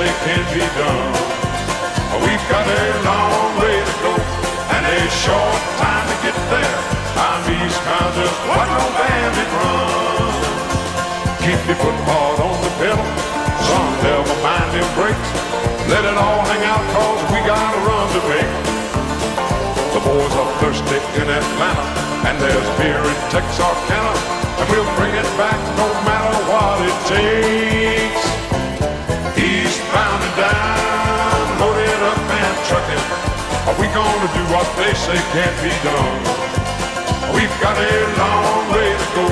they can't be done. We've got a long way to go and a short time to get there. I'm eastbound, just watch no bandit run. Keep your foot hard on the pedal, son, never mind them brakes. Let it all hang out cause we got a run to make. The boys are thirsty in Atlanta and there's beer in Texarkana and we'll bring it back no what they say can't be done? We've got a long way to go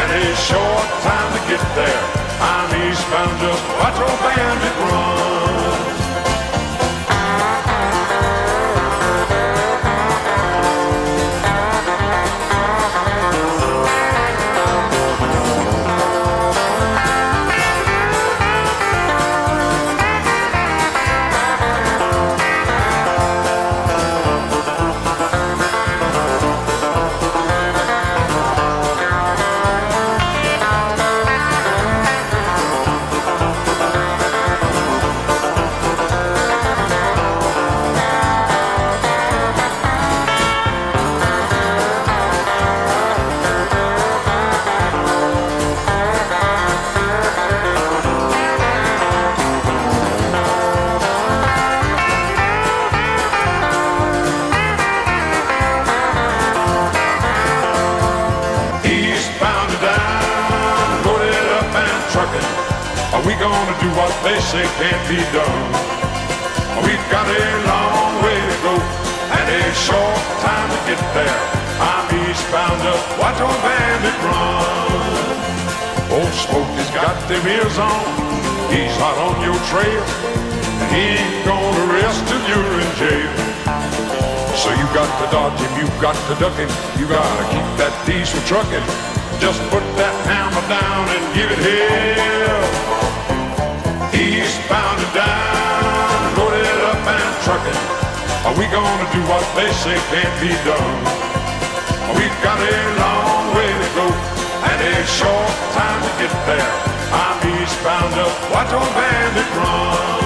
and a short time to get there. I'm eastbound, just watch old bandit run. Gonna do what they say can't be done? We've got a long way to go and a short time to get there. I'm eastbound, just watch old bandit run. Old Smokey's got them ears on, he's hot on your trail. He ain't gonna rest till you're in jail. So you got to dodge him, you got to duck him, you gotta keep that diesel trucking. Just put that hammer down and give it hell. Eastbound and down, loaded up and trucking. Are we gonna do what they say can't be done? We've got a long way to go and a short time to get there. I'm eastbound up, watch old bandit run.